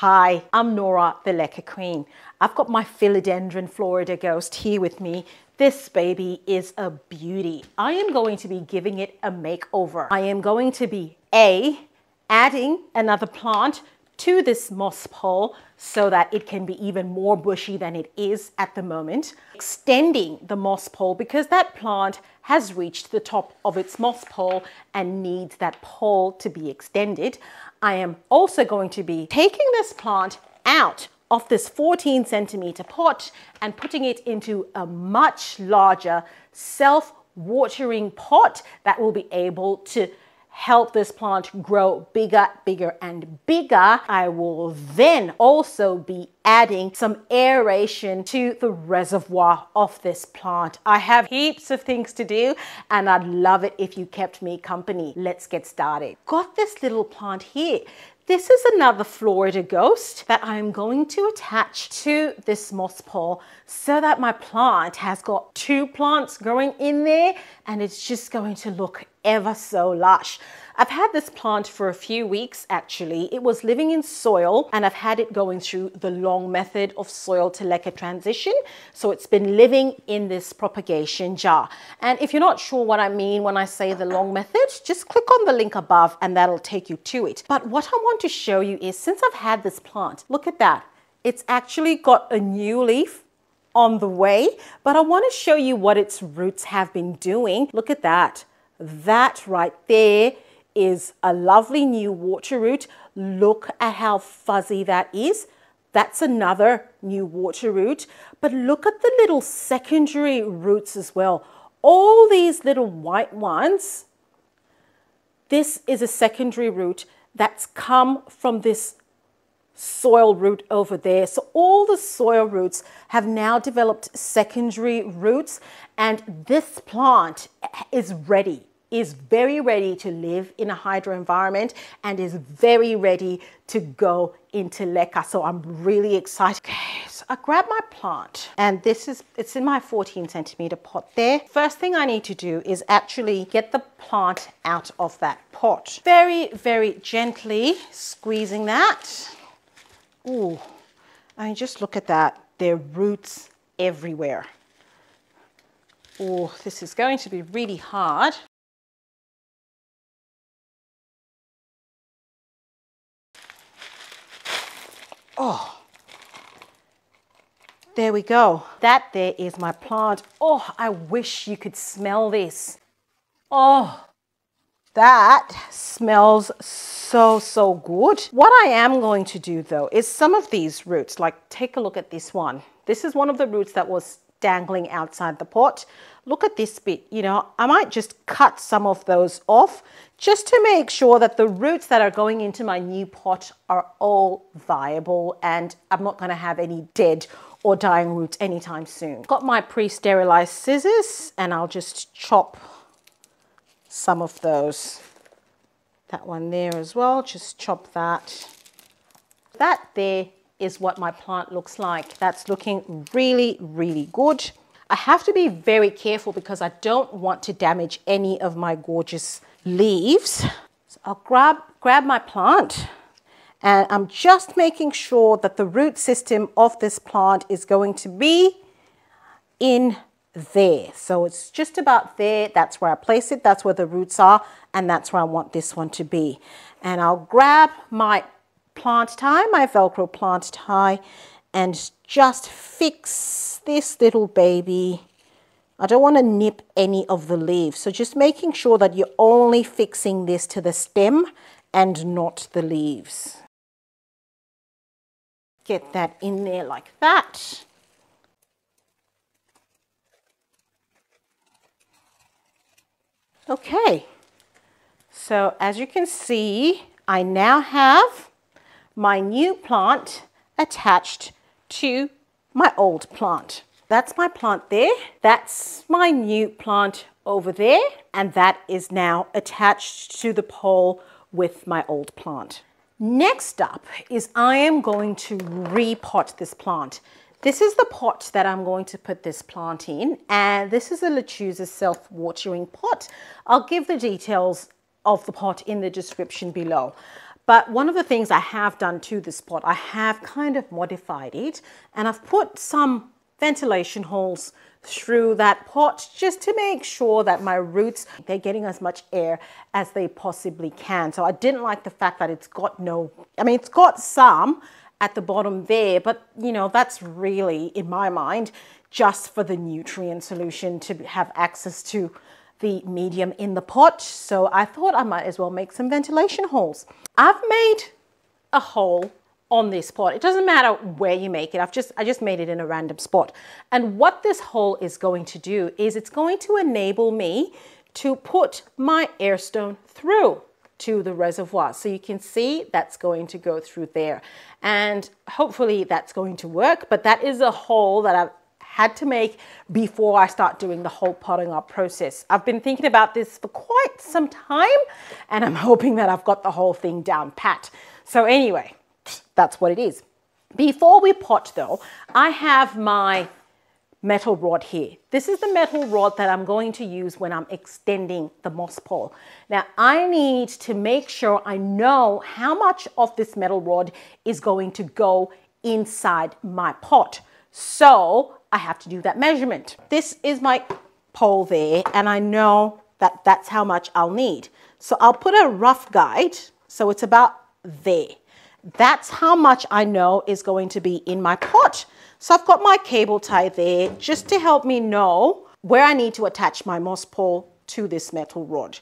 Hi, I'm Nora, the Leca Queen. I've got my Philodendron Florida Ghost here with me. This baby is a beauty. I am going to be giving it a makeover. I am going to be A, adding another plant to this moss pole so that it can be even more bushy than it is at the moment. Extending the moss pole because that plant has reached the top of its moss pole and needs that pole to be extended. I am also going to be taking this plant out of this 14 centimeter pot and putting it into a much larger self-watering pot that will be able to help this plant grow bigger, bigger and bigger. I will then also be adding some aeration to the reservoir of this plant. I have heaps of things to do and I'd love it if you kept me company. Let's get started. Got this little plant here. This is another Florida ghost that I'm going to attach to this moss pole so that my plant has got two plants growing in there and it's just going to look ever so lush. I've had this plant for a few weeks actually. It was living in soil and I've had it going through the long method of soil to leca transition. So it's been living in this propagation jar. And if you're not sure what I mean when I say the long method, just click on the link above and that'll take you to it. But what I want to show you is since I've had this plant, look at that. It's actually got a new leaf on the way, but I want to show you what its roots have been doing. Look at that. That right there is a lovely new water root. Look at how fuzzy that is. That's another new water root. But look at the little secondary roots as well. All these little white ones, this is a secondary root that's come from this soil root over there. So all the soil roots have now developed secondary roots and this plant is ready is very ready to live in a hydro environment and is very ready to go into leca. So I'm really excited. Okay, so I grab my plant and this is, it's in my 14 centimeter pot there. First thing I need to do is actually get the plant out of that pot. Very, very gently squeezing that. Ooh, I mean, just look at that. There are roots everywhere. Oh, this is going to be really hard. Oh, there we go. That there is my plant. Oh, I wish you could smell this. Oh, that smells so, so good. What I am going to do though is some of these roots, like take a look at this one. This is one of the roots that was dangling outside the pot. Look at this bit, you know, I might just cut some of those off just to make sure that the roots that are going into my new pot are all viable and I'm not going to have any dead or dying roots anytime soon. Got my pre-sterilized scissors and I'll just chop some of those. That one there as well, just chop that. That there is what my plant looks like. That's looking really, really good. I have to be very careful because I don't want to damage any of my gorgeous leaves. So I'll grab, grab my plant and I'm just making sure that the root system of this plant is going to be in there. So it's just about there. That's where I place it. That's where the roots are. And that's where I want this one to be. And I'll grab my plant tie, my Velcro plant tie, and just fix this little baby. I don't want to nip any of the leaves. So just making sure that you're only fixing this to the stem and not the leaves. Get that in there like that. Okay, so as you can see, I now have my new plant attached to my old plant. That's my plant there. That's my new plant over there. And that is now attached to the pole with my old plant. Next up is I am going to repot this plant. This is the pot that I'm going to put this plant in and this is a Lechuza self-watering pot. I'll give the details of the pot in the description below. But one of the things I have done to this pot, I have kind of modified it and I've put some ventilation holes through that pot just to make sure that my roots, they're getting as much air as they possibly can. So I didn't like the fact that it's got no, I mean, it's got some at the bottom there, but you know, that's really, in my mind, just for the nutrient solution to have access to the medium in the pot. So I thought I might as well make some ventilation holes. I've made a hole on this pot. It doesn't matter where you make it. I've just, I just made it in a random spot. And what this hole is going to do is it's going to enable me to put my airstone through to the reservoir. So you can see that's going to go through there. And hopefully that's going to work, but that is a hole that I've had to make before I start doing the whole potting up process. I've been thinking about this for quite some time and I'm hoping that I've got the whole thing down pat. So anyway, that's what it is. Before we pot though, I have my metal rod here. This is the metal rod that I'm going to use when I'm extending the moss pole. Now I need to make sure I know how much of this metal rod is going to go inside my pot. So I have to do that measurement. This is my pole there and I know that that's how much I'll need. So I'll put a rough guide. So it's about there. That's how much I know is going to be in my pot. So I've got my cable tie there just to help me know where I need to attach my moss pole to this metal rod.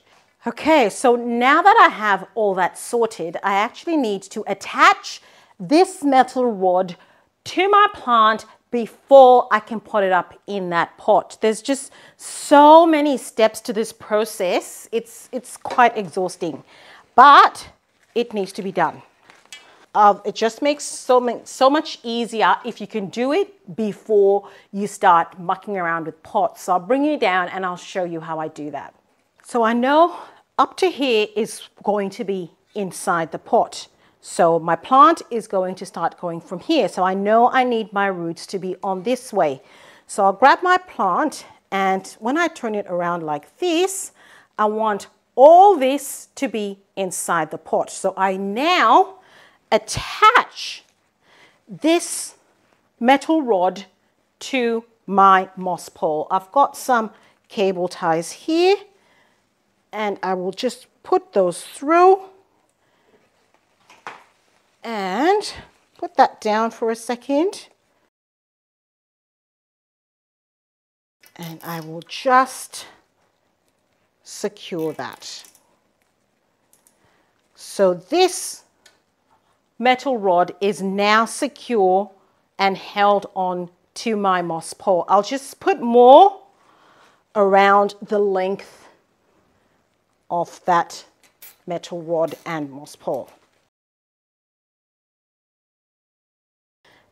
Okay, so now that I have all that sorted, I actually need to attach this metal rod to my plant before I can pot it up in that pot. There's just so many steps to this process. It's, it's quite exhausting, but it needs to be done. Uh, it just makes so, so much easier if you can do it before you start mucking around with pots. So I'll bring you down and I'll show you how I do that. So I know up to here is going to be inside the pot. So my plant is going to start going from here. So I know I need my roots to be on this way. So I'll grab my plant and when I turn it around like this, I want all this to be inside the pot. So I now attach this metal rod to my moss pole. I've got some cable ties here and I will just put those through and put that down for a second. And I will just secure that. So this metal rod is now secure and held on to my moss pole. I'll just put more around the length of that metal rod and moss pole.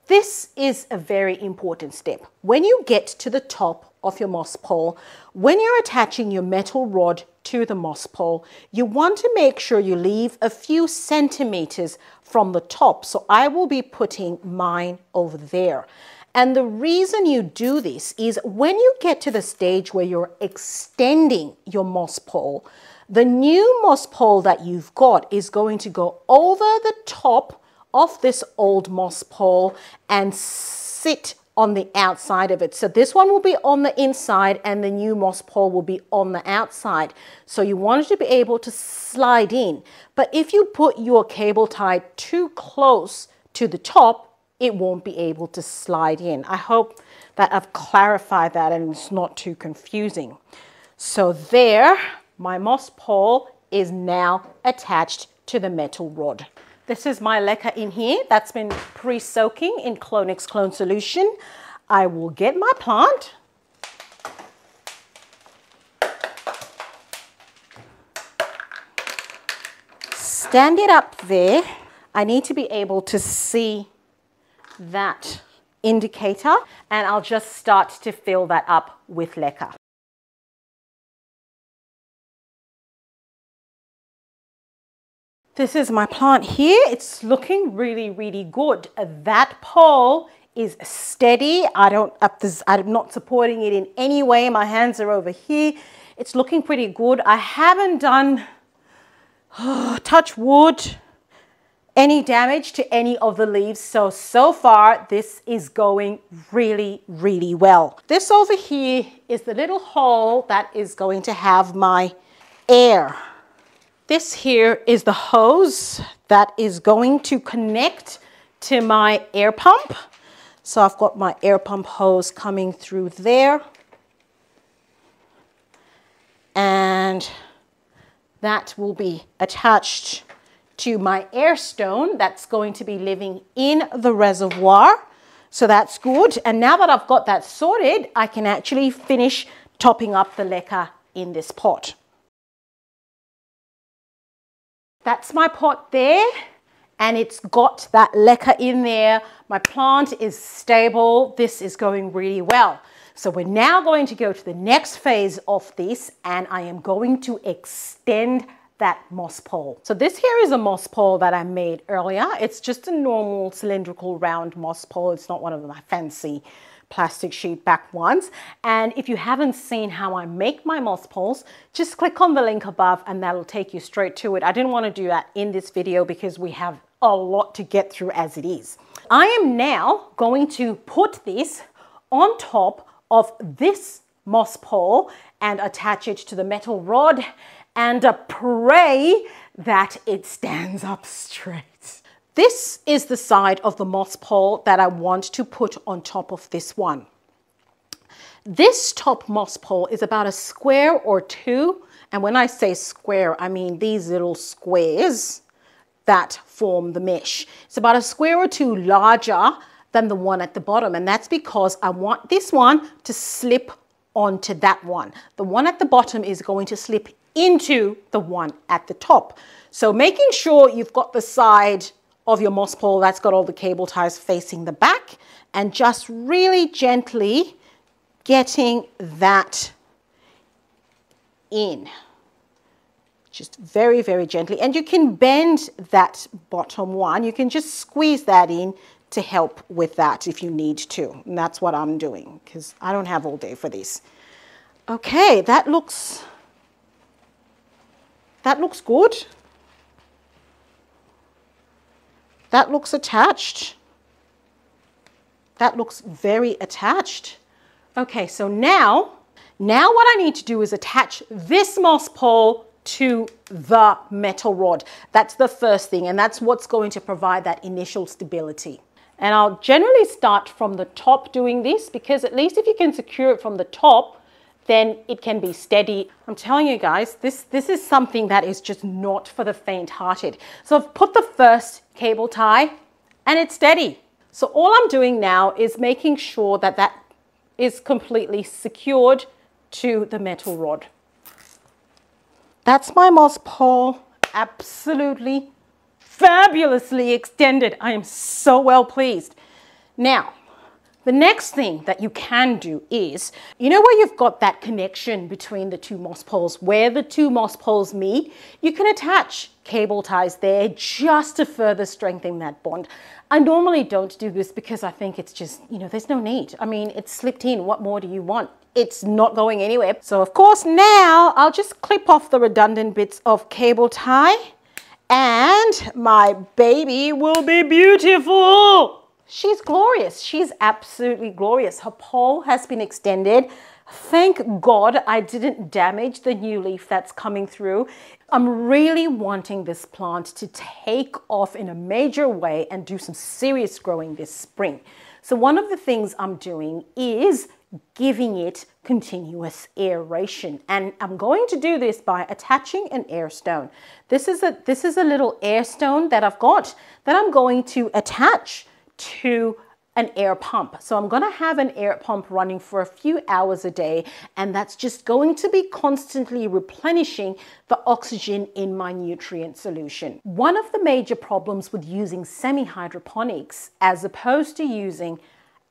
This is a very important step. When you get to the top of your moss pole, when you're attaching your metal rod to the moss pole, you want to make sure you leave a few centimeters from the top. So I will be putting mine over there. And the reason you do this is when you get to the stage where you're extending your moss pole, the new moss pole that you've got is going to go over the top off this old moss pole and sit on the outside of it. So this one will be on the inside and the new moss pole will be on the outside. So you want it to be able to slide in. But if you put your cable tie too close to the top, it won't be able to slide in. I hope that I've clarified that and it's not too confusing. So there, my moss pole is now attached to the metal rod. This is my leca in here that's been pre-soaking in Clonex Clone Solution. I will get my plant. Stand it up there. I need to be able to see that indicator and I'll just start to fill that up with leca. This is my plant here. It's looking really, really good. That pole is steady. I don't, I'm not supporting it in any way. My hands are over here. It's looking pretty good. I haven't done, oh, touch wood, any damage to any of the leaves. So, so far, this is going really, really well. This over here is the little hole that is going to have my air. This here is the hose that is going to connect to my air pump. So I've got my air pump hose coming through there. And that will be attached to my air stone that's going to be living in the reservoir. So that's good. And now that I've got that sorted, I can actually finish topping up the leca in this pot. That's my pot there and it's got that leca in there. My plant is stable. This is going really well. So we're now going to go to the next phase of this and I am going to extend that moss pole. So this here is a moss pole that I made earlier. It's just a normal cylindrical round moss pole. It's not one of my fancy plastic sheet back once. And if you haven't seen how I make my moss poles, just click on the link above and that'll take you straight to it. I didn't want to do that in this video because we have a lot to get through as it is. I am now going to put this on top of this moss pole and attach it to the metal rod and pray that it stands up straight. This is the side of the moss pole that I want to put on top of this one. This top moss pole is about a square or two. And when I say square, I mean these little squares that form the mesh. It's about a square or two larger than the one at the bottom. And that's because I want this one to slip onto that one. The one at the bottom is going to slip into the one at the top. So making sure you've got the side of your moss pole that's got all the cable ties facing the back and just really gently getting that in. Just very, very gently. And you can bend that bottom one. You can just squeeze that in to help with that if you need to. And that's what I'm doing because I don't have all day for this. Okay, that looks that looks good. That looks attached. That looks very attached. Okay, so now, now what I need to do is attach this moss pole to the metal rod. That's the first thing, and that's what's going to provide that initial stability. And I'll generally start from the top doing this because at least if you can secure it from the top, then it can be steady. I'm telling you guys, this, this is something that is just not for the faint-hearted. So I've put the first cable tie and it's steady. So all I'm doing now is making sure that that is completely secured to the metal rod. That's my moss pole, absolutely fabulously extended. I am so well pleased. Now, the next thing that you can do is, you know where you've got that connection between the two moss poles, where the two moss poles meet, you can attach cable ties there just to further strengthen that bond. I normally don't do this because I think it's just, you know, there's no need. I mean, it's slipped in. What more do you want? It's not going anywhere. So of course now I'll just clip off the redundant bits of cable tie and my baby will be beautiful. She's glorious. She's absolutely glorious. Her pole has been extended. Thank God I didn't damage the new leaf that's coming through. I'm really wanting this plant to take off in a major way and do some serious growing this spring. So one of the things I'm doing is giving it continuous aeration. And I'm going to do this by attaching an air stone. This is a, this is a little air stone that I've got that I'm going to attach to an air pump. So I'm going to have an air pump running for a few hours a day and that's just going to be constantly replenishing the oxygen in my nutrient solution. One of the major problems with using semi-hydroponics as opposed to using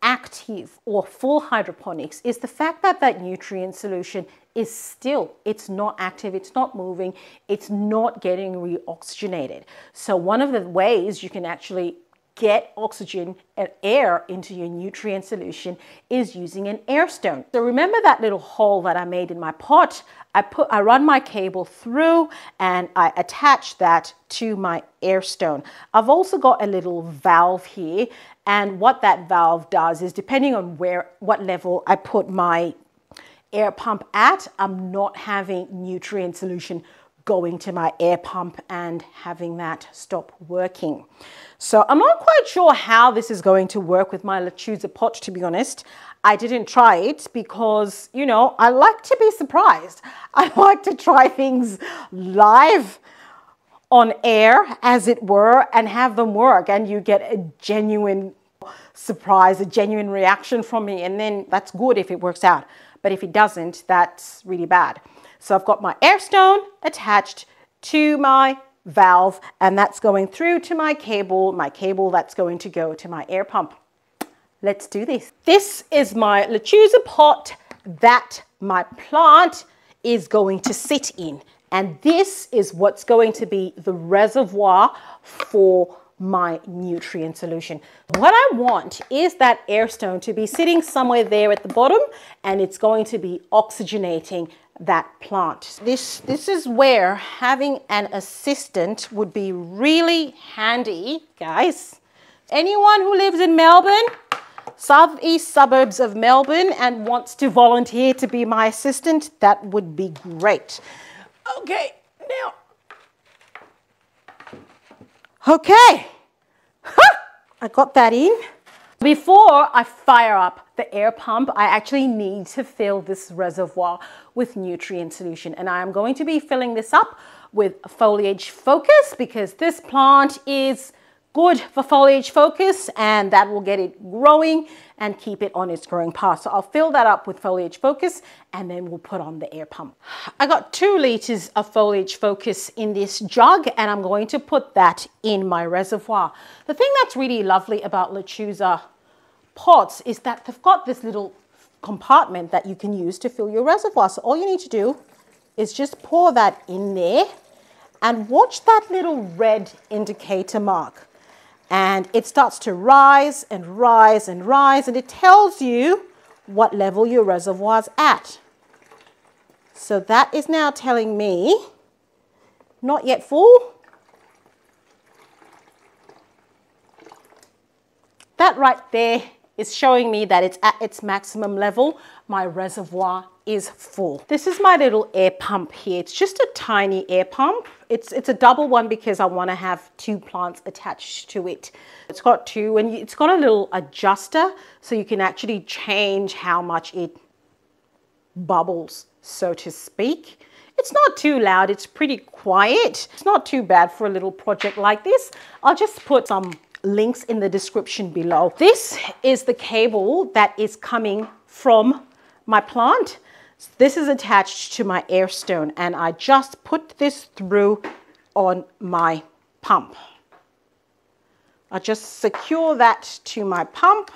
active or full hydroponics is the fact that that nutrient solution is still, it's not active, it's not moving, it's not getting reoxygenated. So one of the ways you can actually get oxygen and air into your nutrient solution is using an air stone. So remember that little hole that I made in my pot? I put I run my cable through and I attach that to my air stone. I've also got a little valve here and what that valve does is depending on where what level I put my air pump at, I'm not having nutrient solution going to my air pump and having that stop working. So I'm not quite sure how this is going to work with my Lechuza pot, to be honest. I didn't try it because, you know, I like to be surprised. I like to try things live on air, as it were, and have them work. And you get a genuine surprise, a genuine reaction from me. And then that's good if it works out. But if it doesn't, that's really bad. So I've got my air stone attached to my valve and that's going through to my cable, my cable that's going to go to my air pump. Let's do this. This is my Lechuza pot that my plant is going to sit in. And this is what's going to be the reservoir for my nutrient solution. What I want is that air stone to be sitting somewhere there at the bottom and it's going to be oxygenating that plant. This, this is where having an assistant would be really handy, guys. Anyone who lives in Melbourne, southeast suburbs of Melbourne and wants to volunteer to be my assistant, that would be great. Okay, now. Okay, I got that in. Before I fire up the air pump, I actually need to fill this reservoir with nutrient solution. And I am going to be filling this up with foliage focus because this plant is good for foliage focus and that will get it growing and keep it on its growing path. So I'll fill that up with foliage focus and then we'll put on the air pump. I got two liters of foliage focus in this jug and I'm going to put that in my reservoir. The thing that's really lovely about Lechuza pots is that they've got this little compartment that you can use to fill your reservoir. So all you need to do is just pour that in there and watch that little red indicator mark and it starts to rise and rise and rise and it tells you what level your reservoir's at. So that is now telling me not yet full. That right there is showing me that it's at its maximum level. My reservoir is full. This is my little air pump here. It's just a tiny air pump. It's, it's a double one because I want to have two plants attached to it. It's got two and it's got a little adjuster so you can actually change how much it bubbles, so to speak. It's not too loud, it's pretty quiet. It's not too bad for a little project like this. I'll just put some links in the description below. This is the cable that is coming from my plant. This is attached to my air stone and I just put this through on my pump. I just secure that to my pump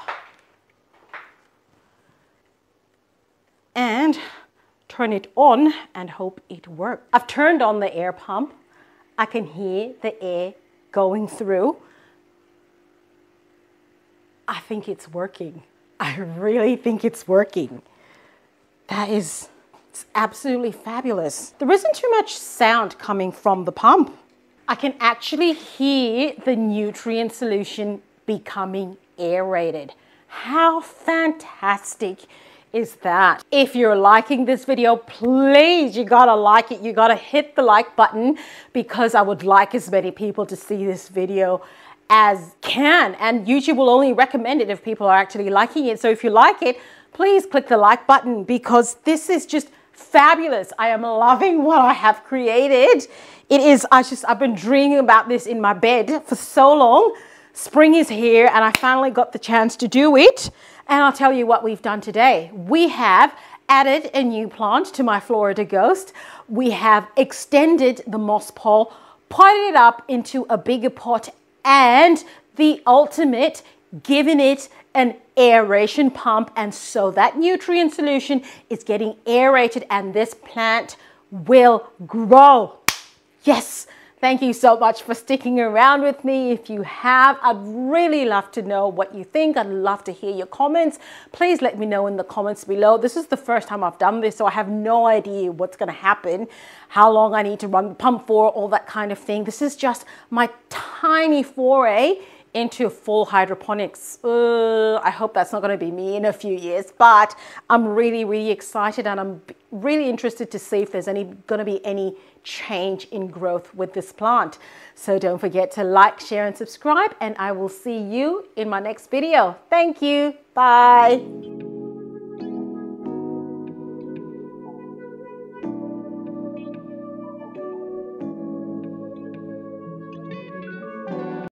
and turn it on and hope it works. I've turned on the air pump. I can hear the air going through. I think it's working. I really think it's working. That is it's absolutely fabulous. There isn't too much sound coming from the pump. I can actually hear the nutrient solution becoming aerated. How fantastic is that? If you're liking this video, please, you gotta like it. You gotta hit the like button because I would like as many people to see this video as can. And YouTube will only recommend it if people are actually liking it. So if you like it, please click the like button because this is just fabulous. I am loving what I have created. It is, I just, I've been dreaming about this in my bed for so long. Spring is here and I finally got the chance to do it. And I'll tell you what we've done today. We have added a new plant to my Florida Ghost. We have extended the moss pole, potted it up into a bigger pot and the ultimate, given it an aeration pump. And so that nutrient solution is getting aerated and this plant will grow. Yes, Thank you so much for sticking around with me. If you have, I'd really love to know what you think. I'd love to hear your comments. Please let me know in the comments below. This is the first time I've done this, so I have no idea what's going to happen, how long I need to run the pump for, all that kind of thing. This is just my tiny foray into full hydroponics. Uh, I hope that's not going to be me in a few years, but I'm really, really excited and I'm really interested to see if there's any going to be any change in growth with this plant. So don't forget to like, share and subscribe and I will see you in my next video. Thank you. Bye.